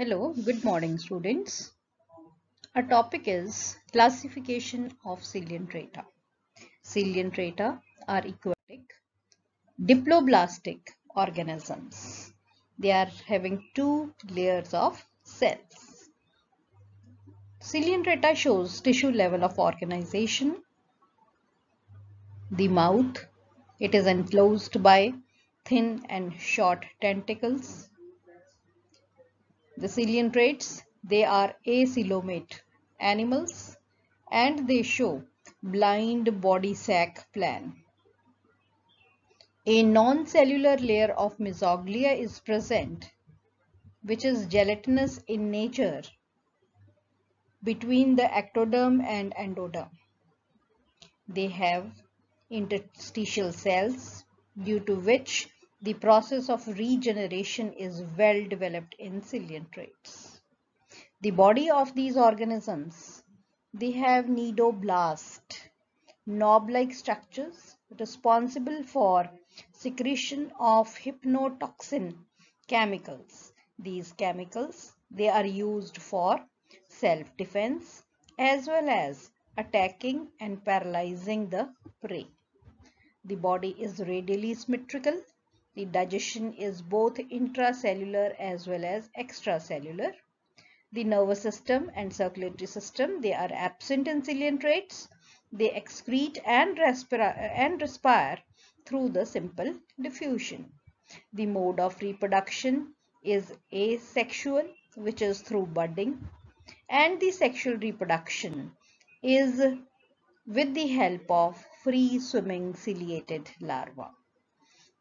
Hello, good morning students. Our topic is classification of Coelenterata. Coelenterata are aquatic diploblastic organisms. They are having two layers of cells. Coelenterata shows tissue level of organization. The mouth, it is enclosed by thin and short tentacles the coelenterates, they are acoelomate animals and they show blind body sac plan. A non-cellular layer of mesoglea is present which is gelatinous in nature between the ectoderm and endoderm. They have interstitial cells due to which the process of regeneration is well developed in coelenterates. The body of these organisms, they have cnidoblast, knob-like structures responsible for secretion of hypnotoxin chemicals. These chemicals, they are used for self-defense as well as attacking and paralyzing the prey. The body is radially symmetrical the digestion is both intracellular as well as extracellular. The nervous system and circulatory system, they are absent in coelenterates. They excrete and, and respire through the simple diffusion. The mode of reproduction is asexual, which is through budding. And the sexual reproduction is with the help of free swimming ciliated larvae.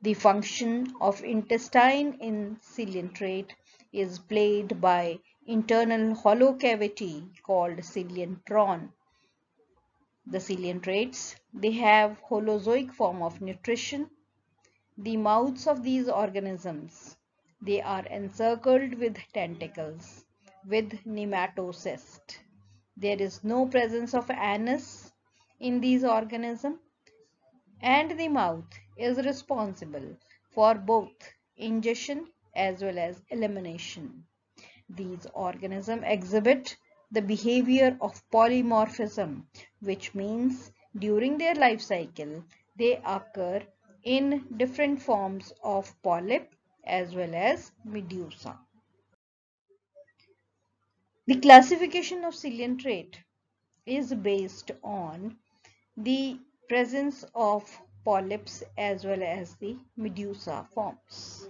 The function of intestine in coelenterate is played by internal hollow cavity called coelenteron. The coelenterates, they have holozoic form of nutrition. The mouths of these organisms, they are encircled with tentacles with nematocyst. There is no presence of anus in these organisms and the mouth is responsible for both ingestion as well as elimination. These organisms exhibit the behavior of polymorphism which means during their life cycle they occur in different forms of polyp as well as medusa. The classification of coelenterate is based on the presence of polyps as well as the medusa forms.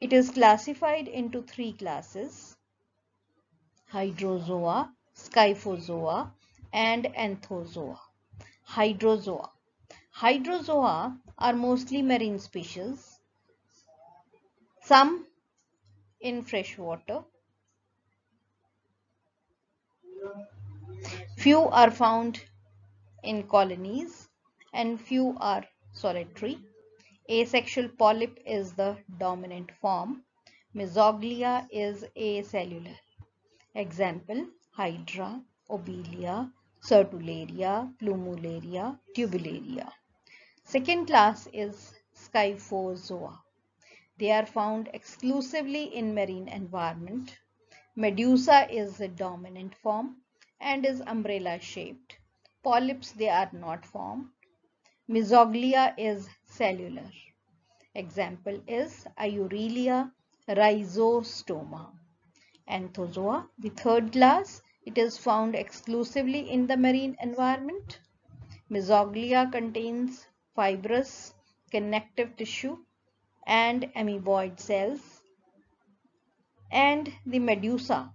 It is classified into three classes Hydrozoa, Scyphozoa and Anthozoa. Hydrozoa. Hydrozoa are mostly marine species, some in fresh water. Few are found in colonies and few are solitary. Asexual polyp is the dominant form. Mesoglea is acellular. Example, Hydra, Obelia, Sertularia, Plumularia, Tubularia. Second class is Scyphozoa. They are found exclusively in marine environment. Medusa is the dominant form and is umbrella shaped. Polyps they are not formed. Mesoglea is cellular. Example is Aurelia rhizostoma. Anthozoa, the third class, it is found exclusively in the marine environment. Mesoglea contains fibrous connective tissue and amoeboid cells. And the medusa,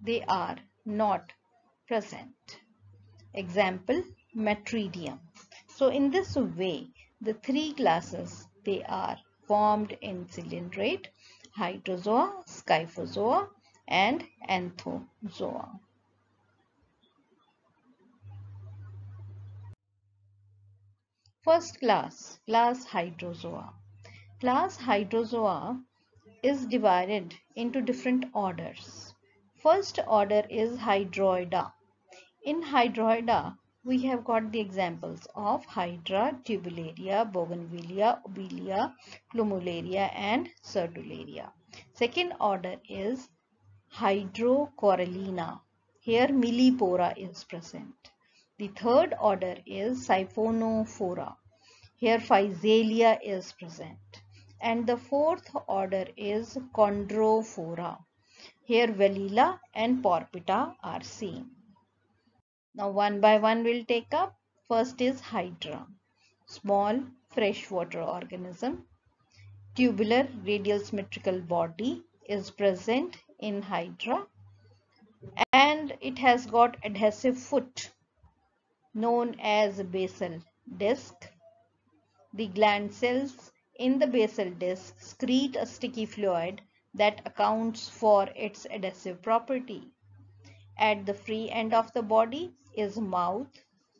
they are not present. Example, Metridium. So in this way, the three classes, they are formed in coelenterate, Hydrozoa, Scyphozoa and Anthozoa. First class, class Hydrozoa. Class Hydrozoa is divided into different orders. First order is Hydroida. In Hydroida, we have got the examples of Hydra, Tubularia, Bougainvillea, Obelia, Plumularia and Sertularia. Second order is Hydrocorallina. Here Millepora is present. The third order is Siphonophora. Here Physalia is present. And the fourth order is Chondrophora. Here Velella and Porpita are seen. Now one by one we'll take up. First is Hydra. Small freshwater organism. Tubular radial symmetrical body is present in Hydra and it has got adhesive foot known as basal disc. The gland cells in the basal disc secrete a sticky fluid that accounts for its adhesive property. At the free end of the body is mouth,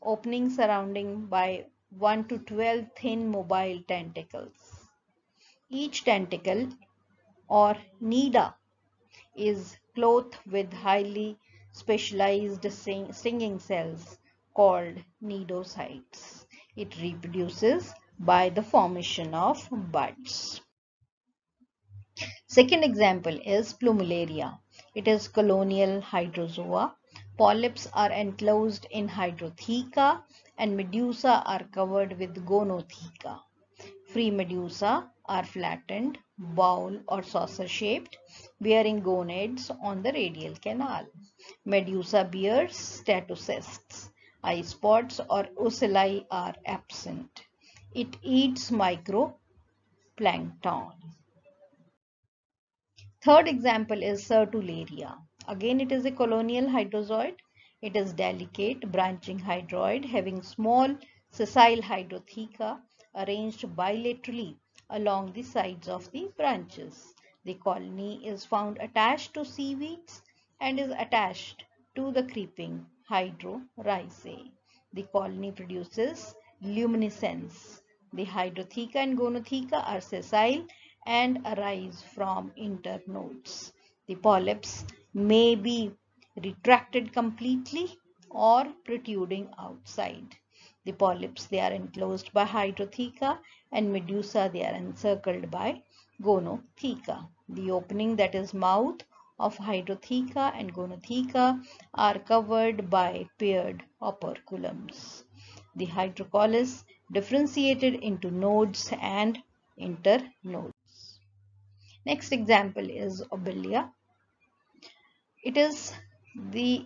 opening surrounding by 1 to 12 thin mobile tentacles. Each tentacle or nida is clothed with highly specialized stinging cells called cnidocytes. It reproduces by the formation of buds. Second example is Plumularia. It is colonial hydrozoa. Polyps are enclosed in hydrotheca and medusa are covered with gonotheca. Free medusa are flattened, bowl or saucer shaped, bearing gonads on the radial canal. Medusa bears statocysts. Eye spots or ocelli are absent. It eats microplankton. Third example is Sertularia. Again, it is a colonial hydrozoid. It is delicate, branching hydroid having small sessile hydrotheca arranged bilaterally along the sides of the branches. The colony is found attached to seaweeds and is attached to the creeping hydrorhizae. The colony produces luminescence. The hydrotheca and gonotheca are sessile and arise from internodes. The polyps may be retracted completely or protruding outside. The polyps they are enclosed by hydrotheca and medusa they are encircled by gonotheca. The opening that is mouth of hydrotheca and gonotheca are covered by paired operculums. The hydrocollis differentiated into nodes and internodes. Next example is Obelia. It is the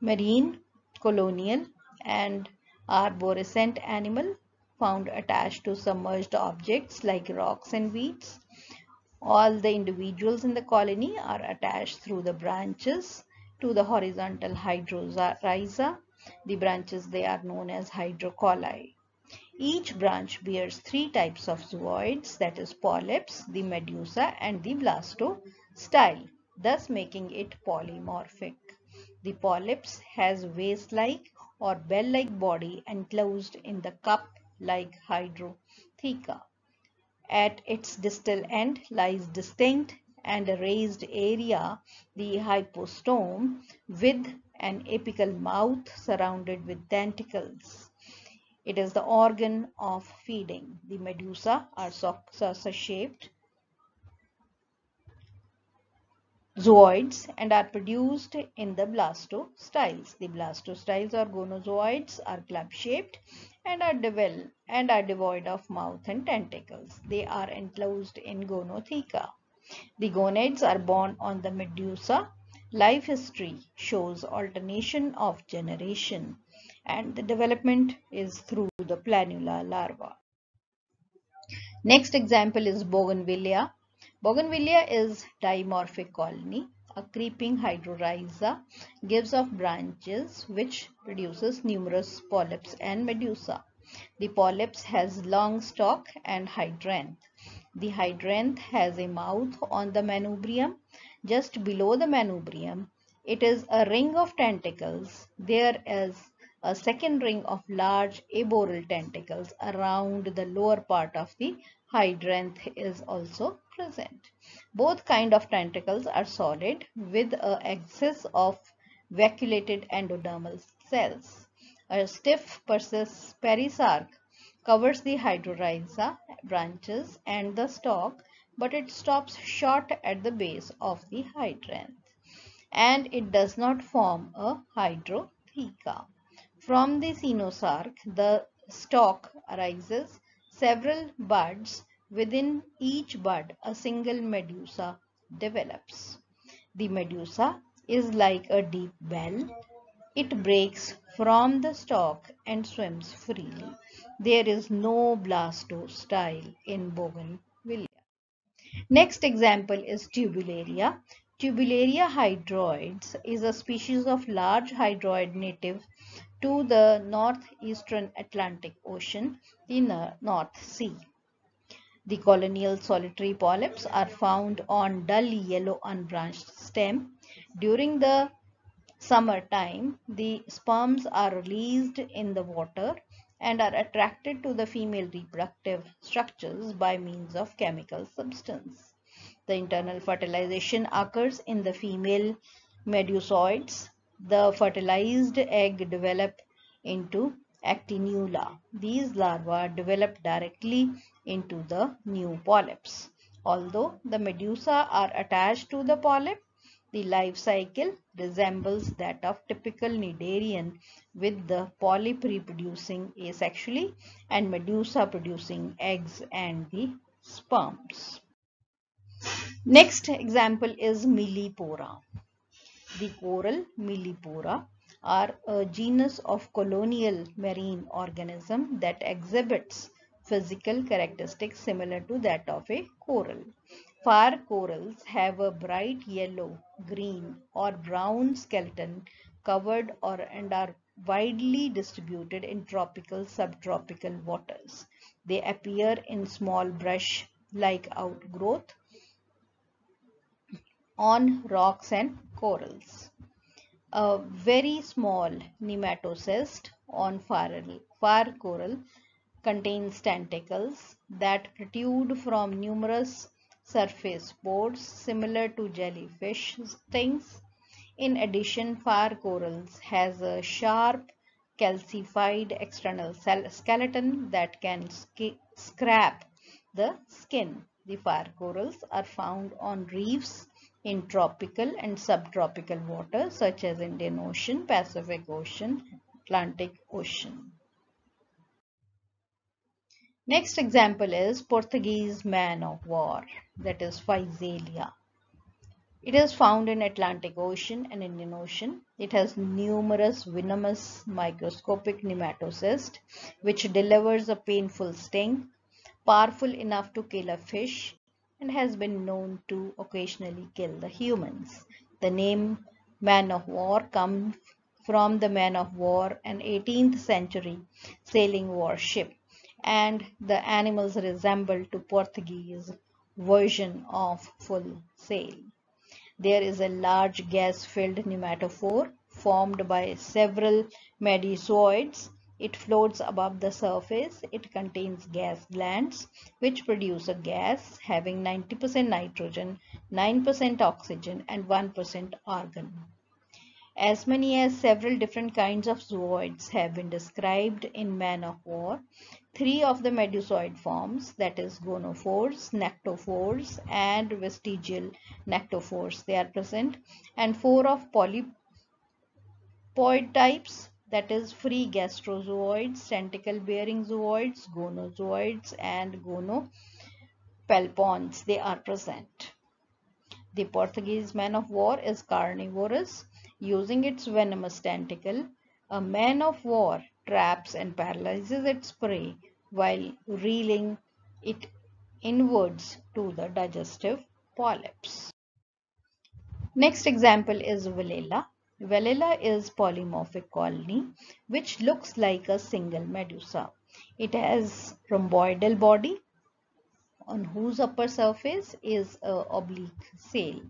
marine, colonial and arborescent animal found attached to submerged objects like rocks and weeds. All the individuals in the colony are attached through the branches to the horizontal hydrorhiza. The branches they are known as hydrocolli. Each branch bears three types of zooids that is polyps, the medusa and the blastostyle thus making it polymorphic. The polyps has vase-like or bell-like body enclosed in the cup-like hydrotheca. At its distal end lies distinct and raised area, the hypostome, with an apical mouth surrounded with tentacles. It is the organ of feeding. The medusa are saucer-shaped zooids and are produced in the blastostyles. The blastostyles or gonozoids are club-shaped and are developed and are devoid of mouth and tentacles. They are enclosed in gonotheca. The gonads are born on the medusa. Life history shows alternation of generation and the development is through the planula larva. Next example is Bougainvillea. Bougainvillea is dimorphic colony. A creeping hydrorhiza gives off branches which produces numerous polyps and medusa. The polyps has long stalk and hydranth. The hydranth has a mouth on the manubrium. Just below the manubrium, it is a ring of tentacles. There is a second ring of large aboral tentacles around the lower part of the hydranth is also present. Both kind of tentacles are solid with a excess of vacuolated endodermal cells. A stiff perisarc covers the hydrorhiza branches and the stalk but it stops short at the base of the hydranth and it does not form a hydrotheca. From the coenosarc, the stalk arises several buds. Within each bud, a single medusa develops. The medusa is like a deep well. It breaks from the stalk and swims freely. There is no blastostyle in bougainvillea. Next example is tubularia. Tubularia hydroids is a species of large hydroid native to the northeastern Atlantic Ocean, the North Sea. The colonial solitary polyps are found on dull yellow unbranched stem. During the summertime, the sperms are released in the water and are attracted to the female reproductive structures by means of chemical substance. The internal fertilization occurs in the female medusoids. The fertilized egg develop into actinula. These larvae develop directly into the new polyps. Although the medusa are attached to the polyp, the life cycle resembles that of typical cnidarian with the polyp reproducing asexually and medusa producing eggs and the sperms. Next example is Millepora. The coral millepora are a genus of colonial marine organism that exhibits physical characteristics similar to that of a coral. Far corals have a bright yellow, green or brown skeleton covered or and are widely distributed in tropical subtropical waters. They appear in small brush-like outgrowth on rocks and corals. A very small nematocyst on far, far coral contains tentacles that protrude from numerous surface pores similar to jellyfish stings. In addition, far corals has a sharp calcified external skeleton that can scrape the skin. The far corals are found on reefs in tropical and subtropical waters such as Indian Ocean, Pacific Ocean, Atlantic Ocean. Next example is Portuguese man of war that is Physalia. It is found in Atlantic Ocean and Indian Ocean. It has numerous venomous microscopic nematocysts which delivers a painful sting powerful enough to kill a fish and has been known to occasionally kill the humans. The name man of war comes from the man of war, an 18th century sailing warship, and the animals resemble to Portuguese version of full sail. There is a large gas-filled pneumatophore formed by several medusoids it floats above the surface. It contains gas glands which produce a gas having 90% nitrogen, 9% oxygen and 1% argon. As many as several different kinds of zooids have been described in Man of War. Three of the medusoid forms that is gonophores, nectophores and vestigial nectophores they are present and four of polypoid types that is free gastrozooids, tentacle bearing zooids, gonozoids and gonopalpons. They are present. The Portuguese man of war is carnivorous. Using its venomous tentacle, a man of war traps and paralyzes its prey while reeling it inwards to the digestive polyps. Next example is Velella. Velella is polymorphic colony which looks like a single medusa. It has rhomboidal body on whose upper surface is a oblique sail.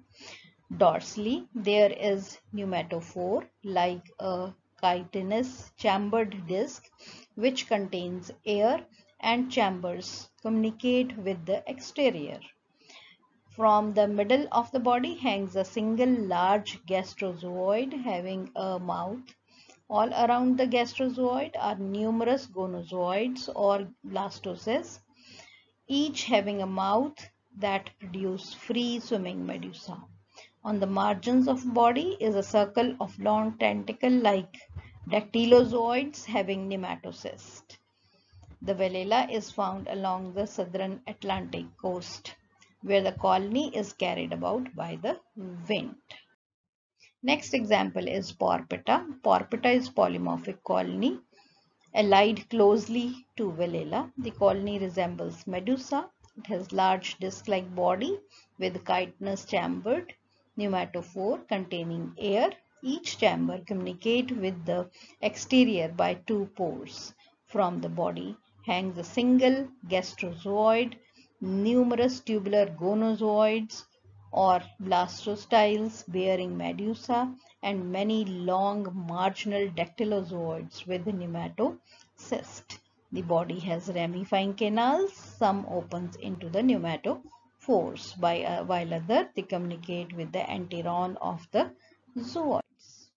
Dorsally, there is pneumatophore like a chitinous chambered disc which contains air and chambers communicate with the exterior. From the middle of the body hangs a single large gastrozooid having a mouth. All around the gastrozooid are numerous gonozoids or blastocysts, each having a mouth that produce free swimming medusa. On the margins of body is a circle of long tentacle-like dactylozoids having nematocysts. The velella is found along the southern Atlantic coast where the colony is carried about by the wind. Next example is Porpita. Porpita is polymorphic colony allied closely to Velella. The colony resembles Medusa. It has large disc-like body with chitinous chambered pneumatophore containing air. Each chamber communicate with the exterior by two pores. From the body hangs a single gastrozoid, numerous tubular gonozoids or blastostyles bearing medusa and many long marginal dactylozoids with nematocyst. The body has ramifying canals, some opens into the pneumatophores, by, uh, while other they communicate with the enteron of the zooids.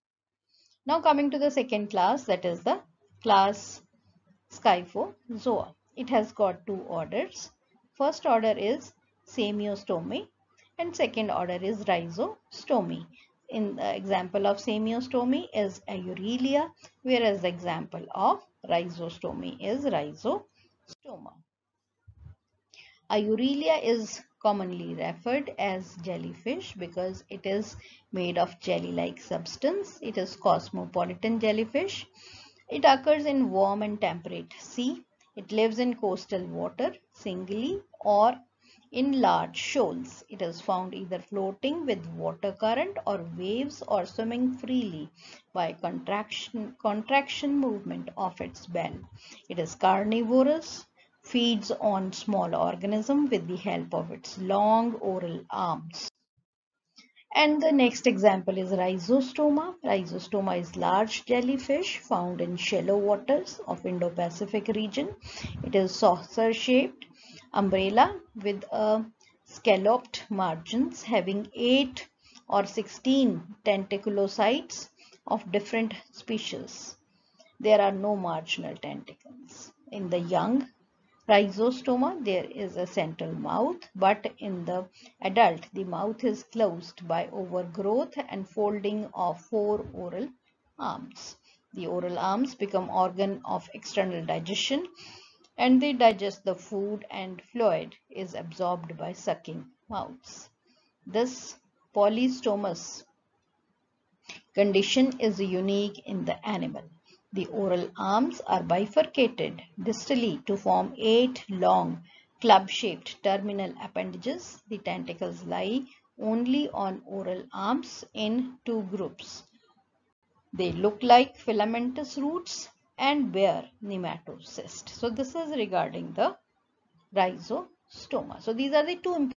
Now coming to the second class that is the class Scyphozoa. It has got two orders. First order is Semaeostomeae and second order is rhizostomy. In the example of Semaeostomeae is Aurelia whereas the example of rhizostomy is rhizostoma. Aurelia is commonly referred as jellyfish because it is made of jelly-like substance. It is cosmopolitan jellyfish. It occurs in warm and temperate sea. It lives in coastal water singly or in large shoals. It is found either floating with water current or waves or swimming freely by contraction, contraction movement of its bell. It is carnivorous, feeds on small organisms with the help of its long oral arms. And the next example is Rhizostoma. Rhizostoma is large jellyfish found in shallow waters of Indo-Pacific region. It is saucer shaped umbrella with a scalloped margins having 8 or 16 tentaculocysts of different species. There are no marginal tentacles. In the young rhizostoma, there is a central mouth, but in the adult, the mouth is closed by overgrowth and folding of four oral arms. The oral arms become organ of external digestion and they digest the food and fluid is absorbed by sucking mouths. This polystomous condition is unique in the animal. The oral arms are bifurcated distally to form eight long club-shaped terminal appendages. The tentacles lie only on oral arms in two groups. They look like filamentous roots and bear nematocyst. So this is regarding the rhizostoma. So these are the two